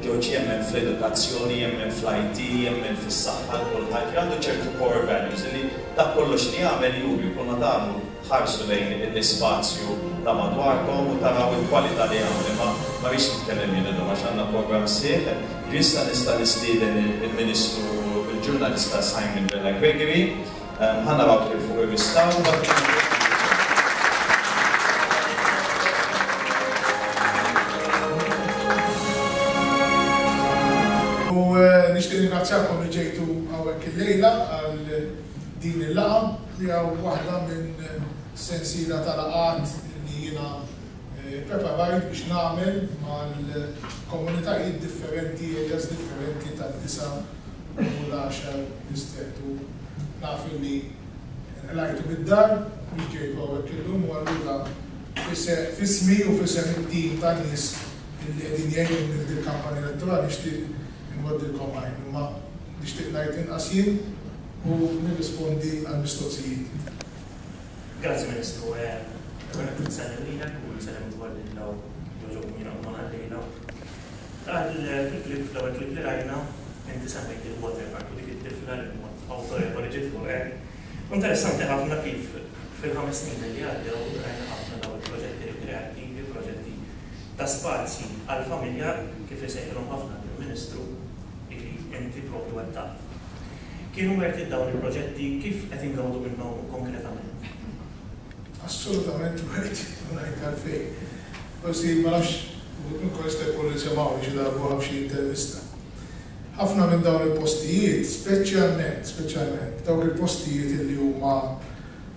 George jemmen fl-edukazzjoni, jemmen fl-IT, jemmen fis-saħħa l kulħadd, għandu ċertu core values li dak kollox li jagħmel juri u kull ma tagħmlu ħarsu lejn l-ispazju ta' madwarkom u taraw il-kwalità li hawn. Imma ma rridx nitkellem jien illum għax għandna programm sħiħ. Jien issa nista' nistieden il-Ministru u l-ġurnalista Simon Vella Gregory Ħa naraw kif fuq il-istampa. Nirringrazzjakom li ġejtu hawnhekk illejla għal din il-laqgħa li hija waħda minn sensiela ta' laqgħat li jiena ppreparajt biex nagħmel mal-komunitajiet differenti, areas differenti tad-9 u l-10 distrettu. naf illi qlajtu mid-dar, mhux ġejtu hawnhekk illum u allura f'ismi u f'isem it-tim ta' nies illi qegħdin jgħinuni f'dil-kampanja elettorali nixtieq inwaddilkom għajn. Imma nixtieq ngħid inqas jien u nirrispondi għall-mistoqsijiet. Grazzi Ministru, u jiena kif insellem lilek u nsellem ukoll lil dawk li jogħġobhom jinaqdu magħna llejla. F'dawn l-ewwel kliem li rajna, inti semmejt il-watermark u dik it-tifla li b'mod awtorevoli ġiet fuqek. Hu interessanti ħafna kif fil-ħames snin li għaddew rajna ħafna dawn il-proġetti rikreattivi, proġetti ta' spazji għall-familja, kif isejħilhom ħafna l-Prim Ministru, dik li inti proprju wettaqt. Kienu worth it dawn il-proġetti? Kif qed ingawdu minnhom konkretament? Assolutament wert, u ngħid għalfejn. Forsi, ma nafx, uħud minnkom jista' jkun li semgħuni xi darba wara f'xi intervista. Ħafna minn dawn il-postijiet, speċjalment, speċjalment, dawk il-postijiet illi huma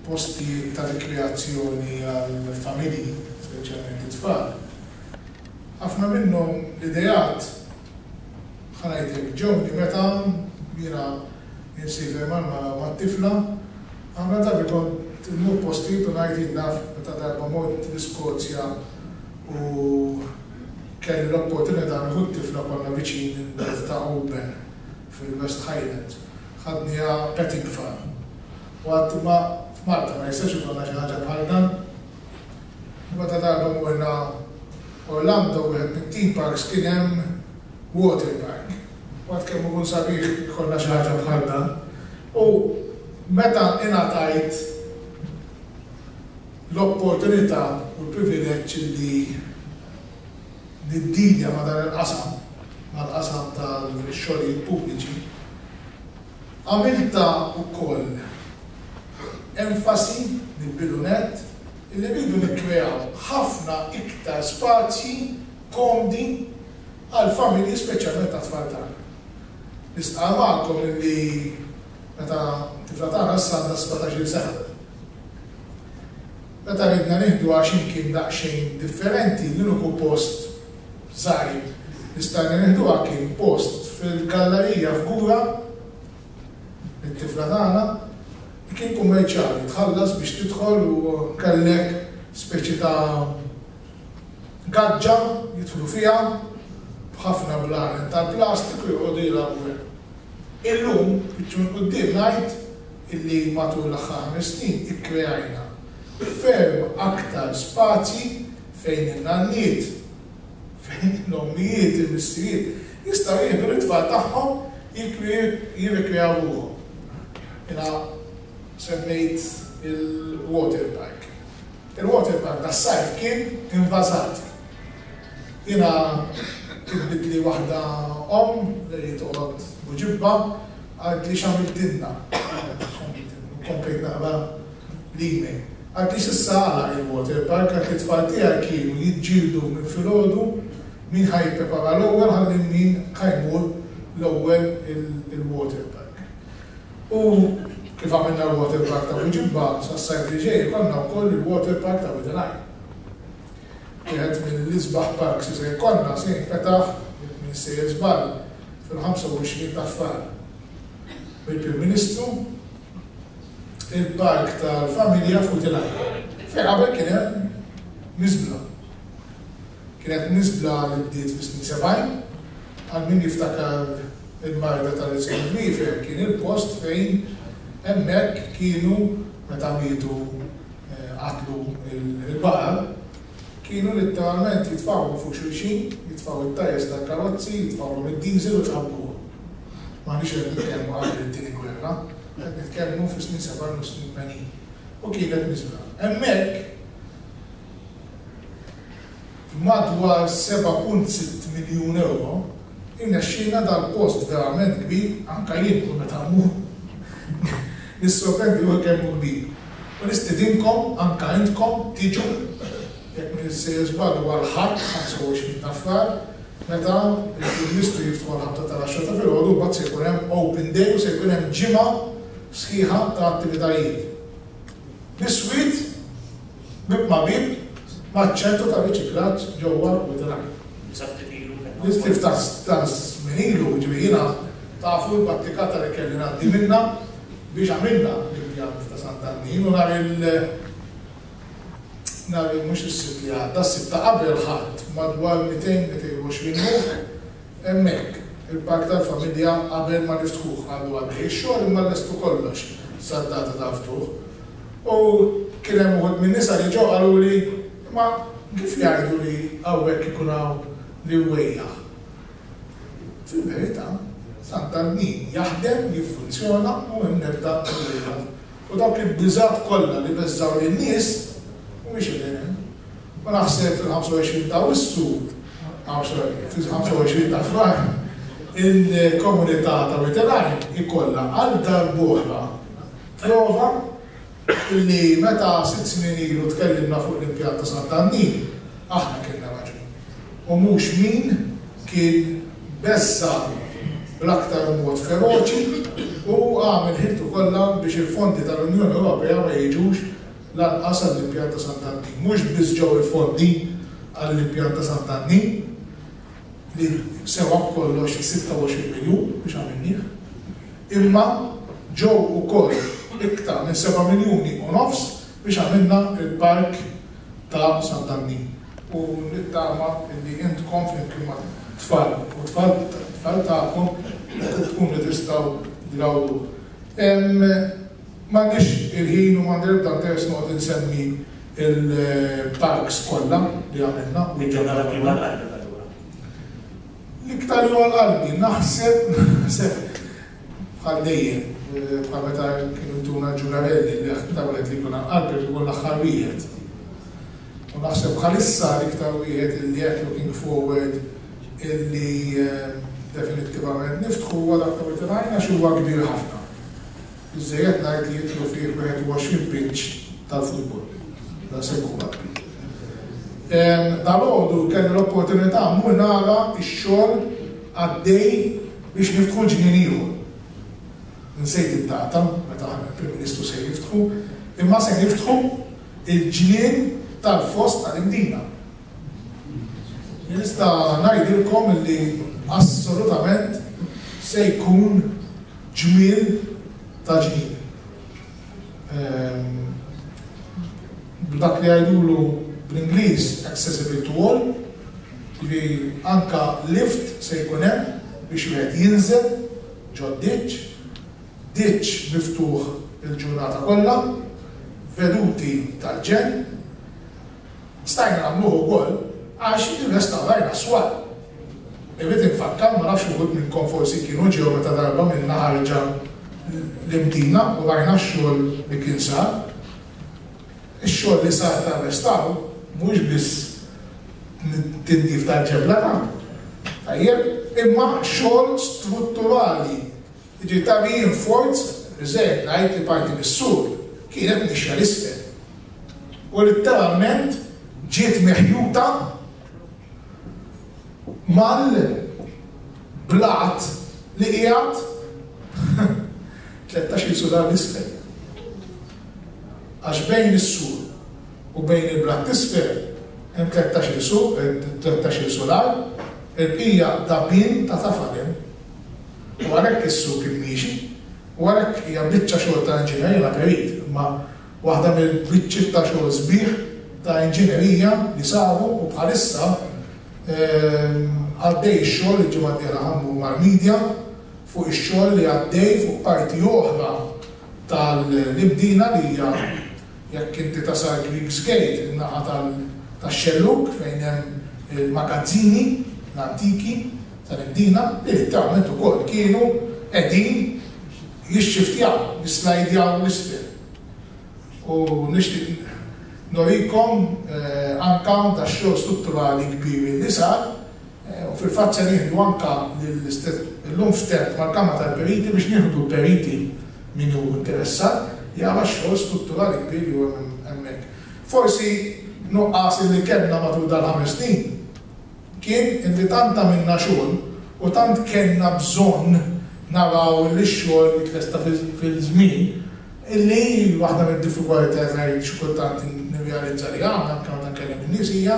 postijiet ta' rikreazzjoni għall-familji, speċjalment it-tfal, ħafna minnhom l-ideat, Ħa ngħidlek, ġewni meta, jiena insir dejjem għall-mara mat-tifla, aħna drabi kont immur postijiet u ngħid jien naf meta darba mort l-Iskozja u kelli l-opportunità nieħu t-tifla konna viċin il-belt ta' Oban fil-West Highlands, ħadniha petting farm. U għadt ma f'Malta ma jistax ikollna xi ħaġa bħal dan? Imma ta' darba morna Orlando wieħed mit-theme parks kien hemm water park. Watt kemm ikun sabiħ ikollna xi ħaġa bħal dan. U meta ingħatajt l-opportunità u l-privileġġ li niddilja ma' dan il-qasam, mal-qasam tal-xogħlijiet pubbliċi, Għamilt ta' ukoll enfasi mill-bidu nett illi rridu nikkreaw ħafna iktar spazji komdi għall-familji speċjalment tat-tfal tagħna. Nistqarr magħkom illi meta t-tifla tagħna issa għandha sbatax-il sena. Meta ridna nieħduha x'imkien daqsxejn differenti l-uniku post Żgħir li stajna nieħduha kien post fil-gallarija f'Gura mit-tifla tagħna li kien kummerċjali, tħallas biex tidħol u kellek speċi ta' gaġġa jidħlu fiha b'ħafna blaren tal-plastik u joqogħdu jilgħabu hemm. Illum, fittxu 'l quddiem ngħid illi matul l-aħħar ħames snin ikkrejajna ferm aktar spazji fejn in-nanniet, fejn l-ommijiet, il-missieriet, jistgħu jieħdu lit-tfal tagħhom jirrikreaw ruħhom. Jiena semmejt il-water park. Il-water park das-sajf kien invażat. Jiena kitbitli waħda omm li toqgħod b'ġibbha, qaltli x'għamiltilna. Komplejt naqra. Lime, Għadniex issa għalaq il-water park għax it-tfal tiegħi kienu jiġġieldu minn filgħodu min ħa jipprepara l-ewwel ħalli min ħa jmur l-ewwel il-water park. U kif għamilna l-water park ta' Buġibba, sas-sajf li ġej ikollna wkoll il-water park ta' Wied il-Għajn. Wieħed mill-isbaħ parks li se jkollna se jinfetaħ, jekk m'iniex sejjer żball, fil-25 ta' Frar mill-Prim Ministru. il-park tal-familja fuq il-għajja, fejn qabel kien hemm miżbla. Kienet miżbla li bdiet fis-snin sebgħin, għal min jiftakar il-marda tal-Isqof Griefer kien il-post fejn hemmhekk kienu meta mietu qatlu l-baqar, Kienu litteralment jitfgħuhom fuq xulxin, jitfgħu t-tajers tal-karozzi, jitfgħulhom id-diesel u jħabbuhom. M'aħniex qed nitkellmu qabel it-Tieni Gwerra, qed nitkellmu fis-snin sebgħin u s-snin tmenin. U kienet miżbla. Hemmhekk, b'madwar seba' punt sitt miljun ewro, irnexxielna dal-post verament kbir, anke jien kull meta mmur nissorprendi ruħi kemm hu kbir. U nistidinkom anke intkom tiġu, jekk m'iniex sejjer żball huwa l-Ħadd 25 ta' Frar, meta l-Prim Ministru jiftħu l-ħabta tal-għaxra ta' filgħodu, u mbagħad se jkun hemm open day u se jkun hemm ġimgħa sħiħa ta' attivitajiet. Biswit, bieb ma' bieb, maċ-ċentru ta' riċiklaġġ ġewwa Widenheim. L-istilf ta' żmien ilu, jiġifieri jiena tafu l-battikata li kelli ngħaddi minnha, Diġa għamilna l-impjant ta' Sant'Annin u nhar il nhar il mhux is-Sibt li għadda, s-Sibt ta' qabel il-Ħadd, madwar 200-220 ruħ hemmhekk. Il-Park tal-Familja qabel ma niftħuh għadu għaddej ix-xogħol imma llestu kollox sad-data tal-ftuħ. U kien hemm uħud min-nisa li ġew qaluli, imma kif jgħidu li hawnhekk ikun hawn l-imwejjaħ? Fil-verità, l-aktar min jaħdem, jiffunzjona u m'hemm l-ebda problema. U dawk il-biżgħat kollha li beżżgħu lin-nies mhumiex qegħdin hemm. U naħseb fil-25 ta' Awwissu, I'm sorry, fil-25 ta' Frar, il-komunità ta' Wied il-Għajn ikollha għal darb'oħra prova Illi meta sitt snin ilu tkellimna fuq l-impjant ta' Sant'Annin, aħna kellna raġun. U mhux min kien beżża' bl-aktar mod feroċi u għamel ħiltu kollha biex il-fondi tal-Unjoni Ewropea ma jiġux lanqas għall-impjant ta' Sant'Annin. Mhux biss ġew il-fondi għall-impjant ta' Sant'Annin. li sewa b'kollox 26 miljun biex għamilnieh, imma ġew ukoll iktar minn seba' miljuni u nofs biex għamilna l-park ta' San Dannin. U nittama li intkom flimkien mat-tfal u t-tfal tagħkom tkunu tistgħu tgawduh. M'għandix il-ħin u m'għandi l-ebda interess noqgħod insemmi il-parks kollha li għamilna u L-iktar jogħol qalbi naħseb naħseb bħal dejjem bħal meta kienu jtuna ġurarelli li aktar wieħed li jkun għal qalbi jkun l-aħħar wieħed. U naħseb bħalissa l-iktar wieħed li qed looking forward illi eh, definittivament niftħu huwa dak ta' Witirajna xi huwa kbir ħafna. Biżżejjed ngħid li jidħlu fih 21 pitch tal-futbol. Daqshekk huwa kbir. Dalgħodu kelli l-opportunità mmur nara x-xogħol għaddej biex niftħu ġnien ieħor. Nsejt id-data meta aħna l-Prim Ministru se jiftħu, imma se niftħu l-ġnien tal-fost tal-Imdina. Nista' ngħidilkom li assolutament se jkun ġmiel ta' ġmiel. B'dak li jgħidulu bl-Ingliż accessible to all, li anke lift se jkun hemm biex wieħed jinżel ġod-ditch, ditch miftuħ il-ġurnata kollha, veduti tal-ġenn, Stajna nagħmluh ukoll għax irrestawrajna s-swal. Irrid infakkar, ma nafx uħud minnkom forsi kienu ġew meta darba għamilna ħarġa l-Imtina u rajna x-xogħol li kien sar. Ix-xogħol li sar tar-restawr mhux biss tindif tal-ġebla ta' tajjeb, imma xogħol strutturali Id-dritt ta' min jinforz riżerv l-għid li parti mis-sur kienet mixja 'l isfel u litteralment ġiet meħjuta mal-blat li qiegħed tlettax-il sudar 'l isfel. Għax bejn is-sur u bejn il-blat t'isfel hemm tlettax-il tlettax-il sudar, il-bqija ta' bhiem ta' tafal hemm. U għalhekk is-suq kien miexi, u għalhekk hija biċċa xogħol ta' inġinerija perit, imma waħda mill-biċċiet ta' xogħol sbieħ ta' inġinerija li saru u bħalissa għaddej ix-xogħol, il-ġimgħa d-dieħla ħa mmur mal-media fuq ix-xogħol li għaddej fuq parti oħra tal-Ibdina li hija Jekk inti tasal Greeks Gate, in-naħa tax-xellug fejn hemm il-magazzini l-antiki tal-Imdina, irid tara li wkoll kienu qegħdin jixxiftjaw, jislajdjaw 'l isfel. U nixtieq nurikom anke hawn dax-xogħol strutturali kbir li sar. U fil-fatt se nieħdu anke lill-istess, illum ftehmt mal-Kamra tal-Periti biex nieħdu l-periti, min hu interessat, jara x-xogħol strutturali kbir li hu hemmhekk. Forsi nuqqas li kellna matul dal-ħames snin kien li tant għamilna xogħol u tant kellna bżonn naraw li x-xogħol jitlesta fil-żmien illi waħda mid-diffikulitajiet xi kultant nirrealizza li għandna anke meta nkellem in-nies hija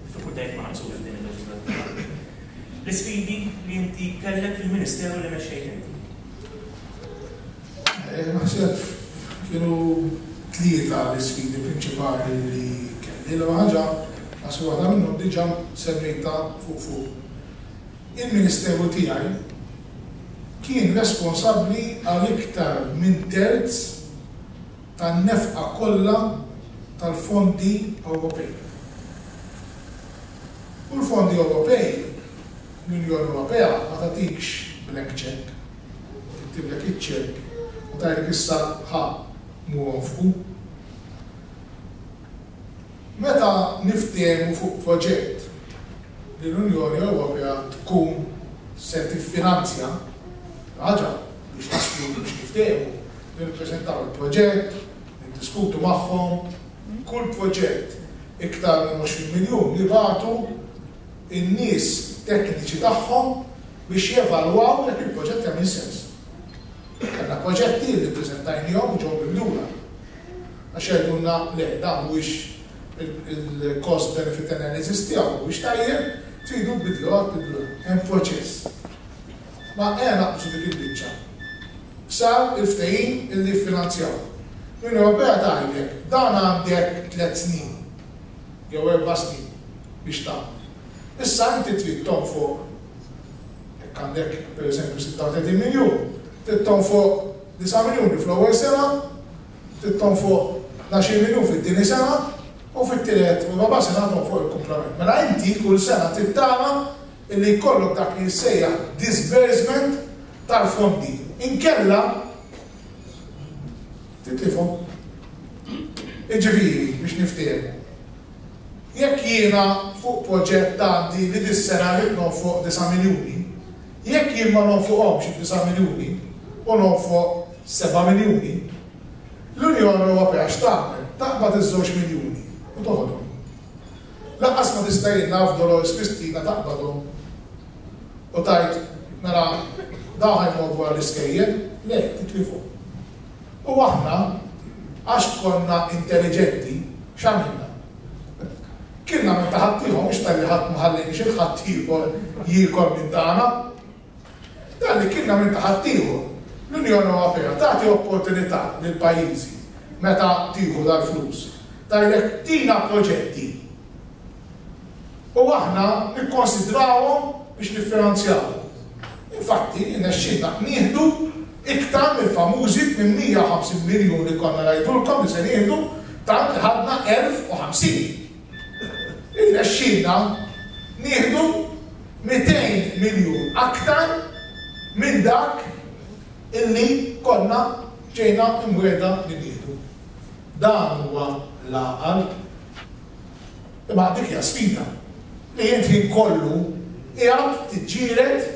Kif ikun tgħid ma naqsux f'din il-leġiżlatura l-isfidi li inti kellek fil-ministeru li mexxejt inti? Ma naħsebx. Kienu tlieta l-isfidi prinċipali li kelli. L-ewwel ħaġa, naħseb waħda minnhom diġà semmejtha fuq fuq. Il-ministeru tiegħi kien responsabbli għal iktar minn terz, tan-nefqa kollha tal-fondi Ewropej. U l-fondi Ewropej, l-Unjoni Ewropea ma tagħtikx blank check, tiktibllek iċ-check u tgħidlek issa ħa mur onfqu. Meta niftehmu fuq proġett li l-Unjoni Ewropea tkun se tiffinanzja xi ħaġa, biex naslu biex niftehmu, nirrappreżentaw il-proġett, niddiskutu magħhom. Kull proġett iktar minn 20 miljun nibagħtu n-nies tekniċi tagħhom biex jevalwaw jekk il-proġett jagħmel sens. Kellna proġetti li ppreżentajnihom u ġew mibdula. Għax jgħidulna le dan mhuwiex il-cost benefit analysis tiegħu mhuwiex tajjeb, tridu tbiddluha tbiddluha. Hemm proċess. ma eh naqbżu dik il-biċċa. Ksaru il-ftehim illi ffinanzjawh. L-Unjoni Ewropea tgħidlek dan għandek tliet snin jew erba' snin biex tagħmlu. Issa inti trid tonfoq jekk għandek pereżempju 36 miljun, trid tonfoq disa' miljuni fl-ewwel sena, trid tonfoq tnax-il miljun fit-tieni sena u fit-tielet u r-raba' sena tonfoq il-kumplament. Mela inti kull sena trid tara li jkollok dak li jissejjaħ disbursement tal-fondi. Inkella titlifhom. Jiġifieri biex niftiehmu. Jekk jiena fuq proġett għandi li dis-sena rrid nonfoq disa' miljuni, jekk jien ma nonfoqhomx id-disa' miljuni u nonfoq seba' miljuni, l-Unjoni Ewropea x'tagħmel? Taqbad iż-żewġ miljuni u toħodhom. Lanqas ma tista' jien naf Dolores Cristina taqbadhom u tgħid, mela, dawn ħa jmorru wara l-iskejjel, le, titlifhom. U aħna, għax konna intelliġenti, x'għamilna? Kilna minn ta' ħaddieħor mhux talli ħadd ma ħallejniex il-ħaddieħor jiekol minn tagħna. Dan li kien minn ta' ħaddieħor, l-Unjoni Ewropea tagħti opportunità lill-pajjiżi meta tieħu dal-flus tgħidlek tina proġetti u aħna nikkonsidrawhom biex niffinanzjawhom. Infatti, irnexxielna nieħdu iktar mill-famużi 850 miljun li konna ngħidulkom li se nieħdu tant li ħadna 1050. Irnexxielna nieħdu 200 miljun aktar minn dak illi konna ġejna mwiegħda li nieħdu. Dan huwa l-għaqal. Imma dik hija sfida li int ħin kollu qiegħed tiġġieled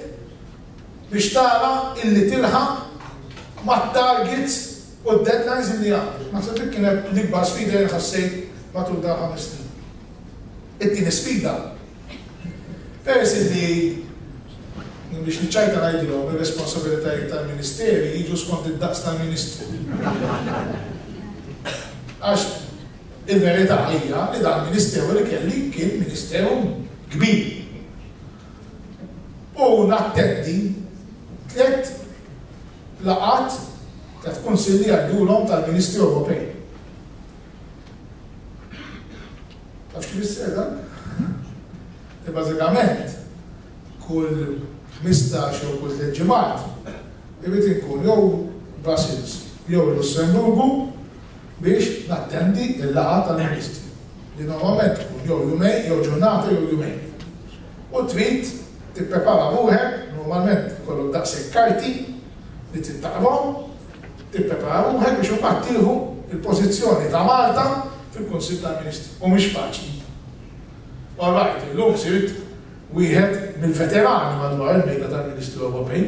biex tara illi tilħaq mat-targets u d-deadlines illi għandek. Naħseb dik kienet l-ikbar sfida jien ħassejt matul dawn ħames snin. It-tieni sfida, peress illi, biex niċċajta ngħidilhom, ir-responsabilitajiet tal-ministeri jiġu skont id-daqs tal-ministru. Għax il-verità hija li dan ministeru li kelli kien ministeru kbir. u nattendi tliet laqgħat, tliet kunsilli jgħidulhom tal-Ministri Ewropej. Taf xi fisser dan? Li bażikament kull 15 jew kull tliet ġimgħat irid inkun jew Brussels jew Lussemburgu biex nattendi l-laqgħa tal-Ministri, li normalment tkun jew jumejn jew ġurnata jew jumejn. U trid tipprepara ruħek, normalment ikollok daqshekk karti li trid taqrom, tipprepara ruħek biex imbagħad tieħu l-pożizzjoni ta' Malta fil-Kunsill tal-Ministri. U mhix faċli. All right, illum sirt wieħed mill-veterani madwar il-mejda tal-Ministri Ewropej.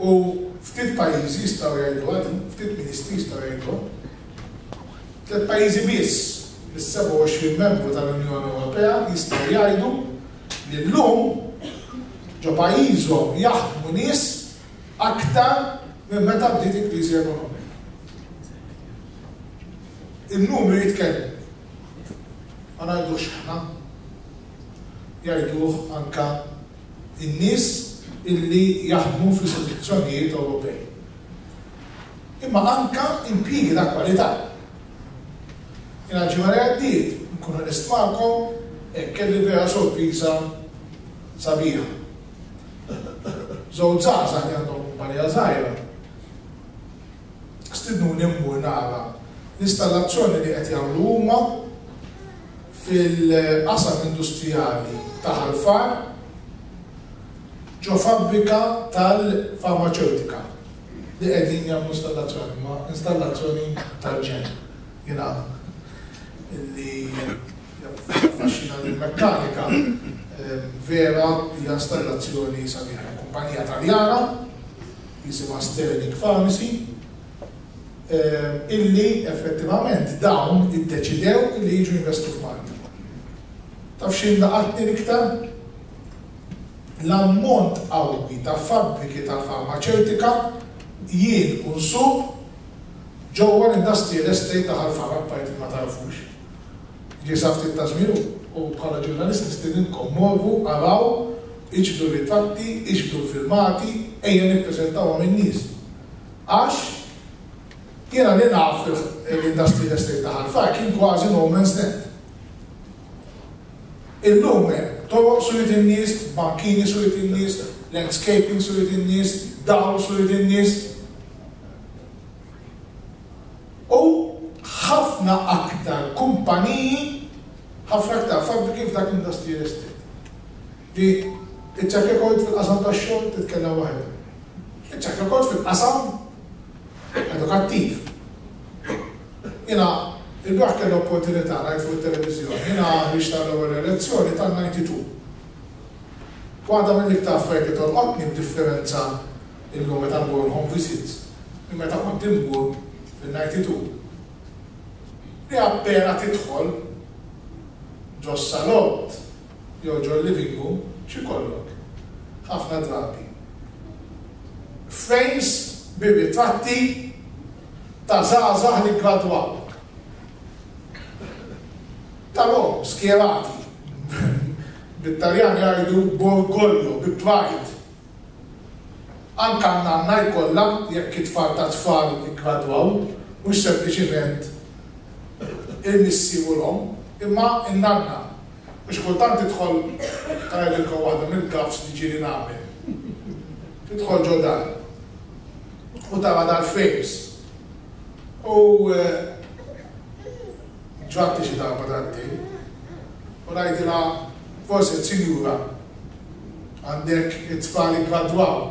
U ftit pajjiżi jistgħu jgħiduha din, ftit ministri jistgħu jgħiduha. Tliet pajjiżi biss mis-27 membru tal-Unjoni Ewropea jistgħu jgħidu li llum ġo pajjiżhom jaħdmu nies aktar minn meta bdiet il-kriżi ekonomika. In-numri jitkellmu. Ma ngħiduhx aħna. Jgħiduh anke in-nies illi jaħdmu fl-istituzzjonijiet Ewropej, imma anke impjiegi ta' kwalità. Jien għall-ġimgħa li għaddiet, inkun onest magħkom, hekk kelli vera sorpriża sabiħa. Żewġ żgħażagħ li għandhom kumpanija żgħira stidnuni mmur nara l-installazzjoni li qed jagħmlu huma, fil-qasam industrijali ta' Ħal Far, ġo fabbrika tal-farmaċewtika li qegħdin jagħmlu installazzjoni, imma installazzjoni tal-ġenn. Jiena li jaffaxxina lill-mekkanika, vera hija installazzjoni sabiħa. Kumpanija Taljana jisimha Sterling Pharmacy. illi effettivament dawn iddeċidew illi jiġu jinvestu f'Malta. Taf x'jien laqatni l-iktar? L-ammont qawwi ta' fabbriki tal-farmaċewtika jien u nsub ġewwa l-industrial estate ta' Ħal Fara, parti li ma tagħrfux. Ġie sar ftit ta' żmien u bħala ġurnalist nistidinkom morru, araw, iġbdu ritratti, iġbdu l-filmati, ejja nippreżentawhom lin-nies. Għax, jiena li naf l-industrial estate ta' Ħal Far kien kważi no man's land. Illum hemm toroq suliet in-nies, bankini suliet in-nies, landscaping suliet in-nies, dawl suliet in-nies. U ħafna aktar kumpaniji, ħafna aktar fabbriki f'dak l-industrial estate. Li t-track record fil-qasam tax-xogħol titkellem waħedha. Ċert li wkoll fil-qasam edukattiv. Jiena ilbieraħ kelli opportunità ngħid fuq it-televiżjoni, jiena ħriġt għall-ewwel elezzjoni tan-ninety two. Waħda mill-iktar affarijiet li tolqotni b'differenza illum meta mmur il-home visits minn meta kont immur fin-ninety two, li appena tidħol ġo s-salott, jew ġol-living room, x'ikollok? Ħafna drabi frames bir-ritratti ta' żgħażagħ li ggradwaw. Tarahom skjerati, bit-Taljan jgħidu b'orgoljo, bi pride, Anke għandna għandna jkollha jekk it-tfal ta' tfal iggradwaw, mhux sempliċiment il-missier u l-omm, imma n-nanna. U xi kultant tidħol, ta' ngħidilkom waħda mill-gaffs li ġieli nagħmel. Tidħol ġo dar u tara dar frames. U ġrabtli xi darba darbtejn u ngħidilha, proset sinjura. Għandek it-tfal iggradwaw?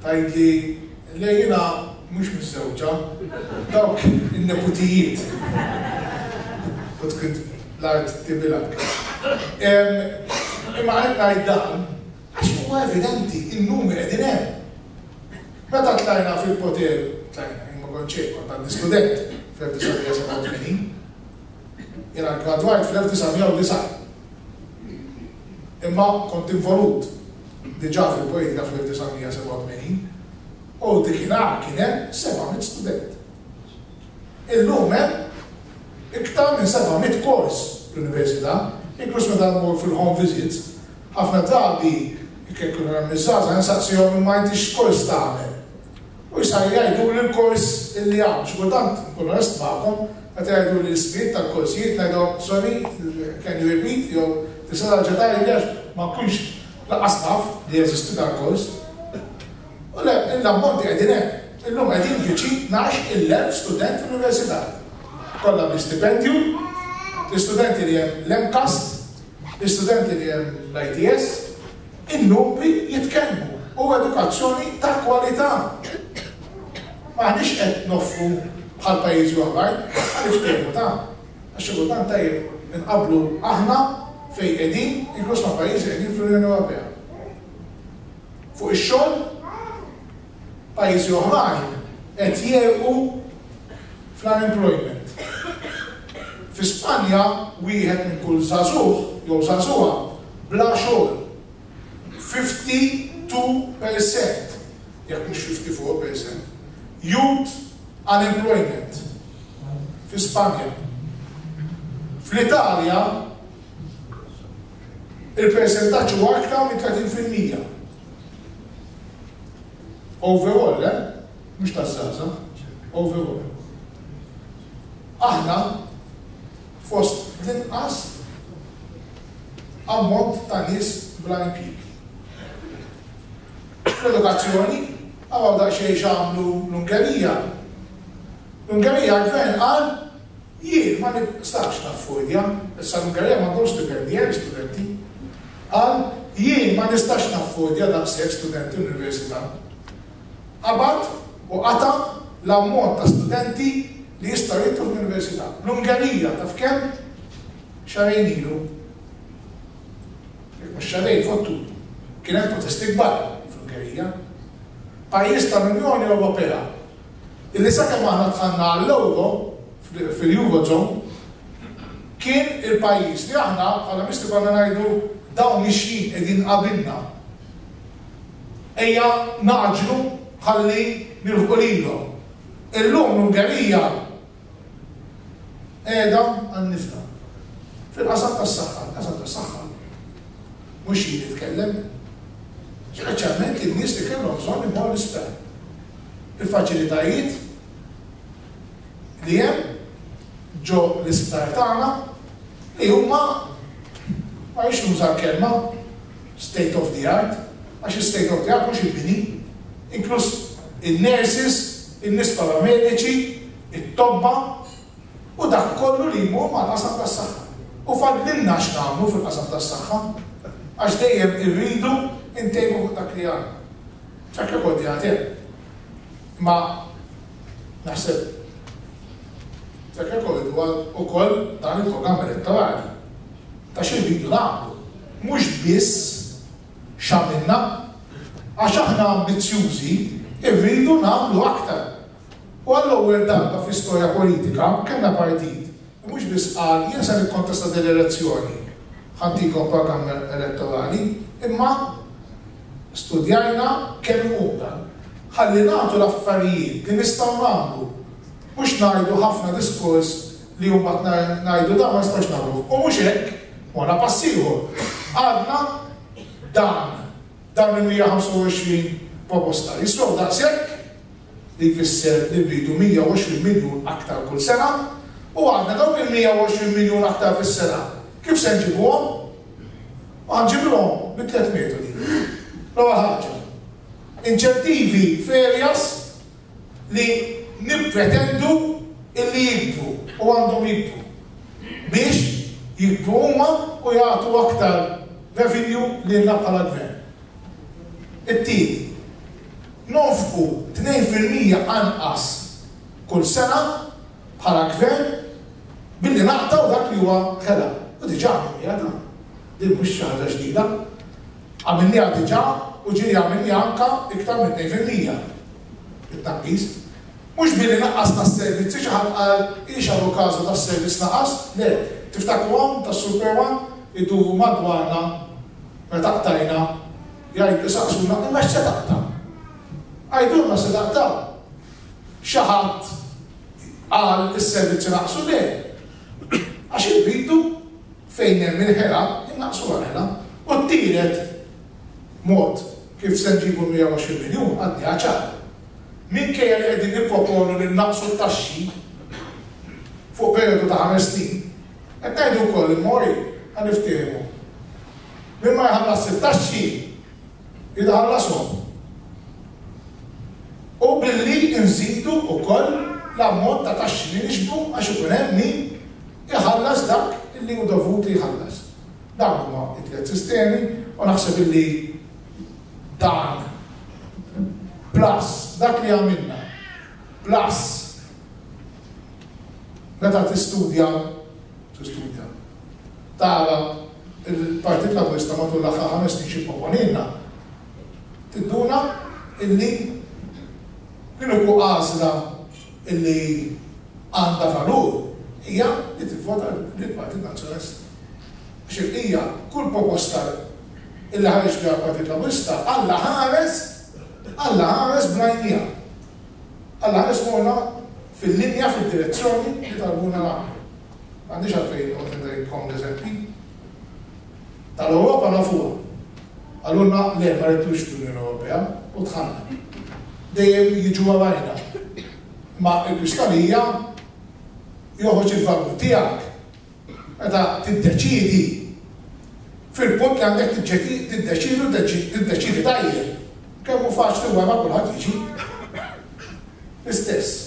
Tgħidli, Le jiena mhux miżżewġa. Dawk in-neputijiet. U tkun l-art tibilgħek. Imma qed ngħid dan għax huwa evidenti, in-numri qegħdin hemm. Meta tlajna fil-poter, tlajna, jien ma kontx hekk, kont għandi student fl-1987. Jiena ggradwajt fl-1990. Imma kont involut diġà fil-poetika fl-1987 u dikinhar kien hemm seba' mitt student. Illum hemm iktar minn seba' mitt kors fl-Università, inkluż meta mmur fil-home visits, ħafna drabi jekk ikun hemm iż-żgħażagħ insaqsihom imma inti x'kors tagħmel? U jistgħu jgħiduli l-kors illi hawn. Xi kultant, inkun onest magħkom, meta jgħiduli l-ismijiet tal-korsijiet ngħidhom, sorry, can you repeat? jew tista' terġa' tgħidli għax ma nkunx lanqas naf li jeżisti dal-kors. U le, l-ammonti qegħdin hemm. Illum qegħdin viċin tnax il-elf student universitarju. Kollha bi stipendju, l-istudenti li hemm l-MCAST, l-istudenti li hemm l-ITS, In-numri jitkellmu u edukazzjoni ta' kwalità. M'aħniex qed noffru bħal pajjiżi oħrajn għaliex dejjem u ta'. Għax xi kultant tajjeb inqabblu aħna fejn qegħdin inkluż ma' pajjiżi qegħdin fl-Unjoni Ewropea. Fuq ix-xogħol pajjiżi oħrajn qed jegħrqu. fl-unemployment. Fi Spanja wieħed minn kull żagħżugħ jew żagħżugħa bla xogħol. Fifty two per cent, jekk mhux fifty four per cent, youth unemployment fi Spanja. Fl-Italja il-persentaġġ huwa aktar minn tletin fil-mija. Overall, eh? mhux taż-żgħażagħ, overall. Aħna fost l-inqas ammont ta' nies bla impjiegi. Fl-edukazzjoni, araw daqsxejn x'għamlu l-Ungerija. L-Ungerija l-gvern qal, jien ma nistax naffordja, issa l-Ungerija m'għandhomx stipendi, hemm studenti, qal, jien ma nistax naffordja daqshekk studenti l-università. qabad u qata' l-ammont ta' studenti li jistgħu jidħlu fl-Università. L-Ungerija taf kemm? Xahrejn ilu, jekk mhux xahrejn, f'Ottubru, kien hemm protesti kbar fl-Ungerija. Pajjiż tal-Unjoni Ewropea illi sakemm aħna dħalna għall-Ewro fil-Eurozone kien il-pajjiż li aħna bħala misti konna ngħidu dawn mixjin qegħdin qabilna. Ejja nagħġlu ħalli nilħqu lilhom. Illum l-Ungerija qiegħda għal nifqa. Fil-qasam tas-saħħa, il-qasam tas-saħħa mhux jien nitkellem, speċjalment in-nies li kellhom bżonn imorru l-isptar. Il-faċilitajiet li hemm ġo l-isptar tagħna li huma ma jiex nuża l-kelma state of the art, għax is-state of the art mhux il-bini, inkluż in-nurses, in-nies paramediċi, it-tobba u dak kollu li jmur mal-qasam tas-saħħa. U fadlilna x'nagħmlu fil-qasam tas-saħħa għax dejjem irridu ntejbu fuq dak li għandna. Track record jgħid hemm. Imma naħseb track record huwa wkoll dan il-programm elettorali ta' xi rridu nagħmlu. Mhux biss x'għamilna. Għax aħna ambizzjużi, irridu nagħmlu aktar. U għall-ewwel darba fl-istorja politika kellna partit li mhux biss qal jien se nikkontesta din l-elezzjoni, ħa ntikom programm elettorali, imma studjajna kemm iqum dan. Ħalli nagħtu l-affarijiet li nistgħu nagħmlu. Mhux ngħidu ħafna diskors li mbagħad ngħidu dan ma nistgħux nagħmluh. U mhux hekk, wara pass ieħor, għadna dan, dawn il-125 proposta jiswew daqshekk li jfisser li rridu 120 miljun aktar kull sena u għadna dawk il-120 miljun aktar fis-sena kif se nġibuhom? Ma nġibuhom bi tliet metodi. L-ewwel ħaġa, inċentivi ferjas li nippretendu illi jikbru u għandhom jikbru biex jikbru huma u jagħtu aktar revenue lilna bħala Gvern. It-tieni, nonfqu tnejn fil-mija anqas kull sena bħala Gvern billi naqtgħu dak li huwa tela' u diġà għamilniha dan, din mhux xi ħaġa ġdida. Għamilniha diġà u ġieli għamilniha anke iktar minn tnejn fil-mija t-tnaqqis. Mhux billi naqqasna s-servizzi, xi ħadd qal, hi x'habu każu tas-servizz naqas? Le. Tiftakru hawn tas-Super One? Iduru madwarna meta qtajna, jgħid, isaqsuna, imma x'se taqta'? Għidulna x'se taqta'? Xi ħadd qal is-servizzi naqsu? Le. Għax irridu. Fejn hemm il-ħela, innaqqsu l-ħela. U t-tielet mod kif se nġibu l-120 miljun għadniha ċara. Minkejja li qegħdin nipproponu li nnaqqsu t-taxxi fuq perijodu ta' ħames snin, qed ngħidu wkoll li mori ħa niftehmu. Min ma jħallasx it-taxxi jrid iħallashom. U billi nżidu wkoll l-ammont ta' taxxi li nixbdu għax ikun hemm min iħallas dak li hu dovut li jħallas. Dawn huma t-tliet sistemi u naħseb li dan plus dak li għamilna plus meta tistudja tistudja tara l-Partit Laburista matul l-aħħar ħames snin xi pproponilna tidduna illi kien ikun għażla li għandha valur hija li tivvota lill-Partit Nazzjonalista. Għax jekk hija kull proposta li ħareġ biha l-Partit Laburista, Alla ħares, Alla ħares bl-għajnija. Alla ħares moħħna fil-linja, fid-direzzjoni li talbuna nagħmlu. M'għandix għalfejn noqgħod indajikom bl-eżempji. tal-Ewropa nafuha. Qalulna le ma ridtux l-Unjoni Ewropea u dħalna. Dejjem jiġu warajna. Imma l-kwistjoni hija joħroġ il-valur tiegħek meta tiddeċiedi fil-punt li għandek tiddeċiedi u tiddeċiedi tajjeb. Kemm hu faċli wara kulħadd jiġi l-istess.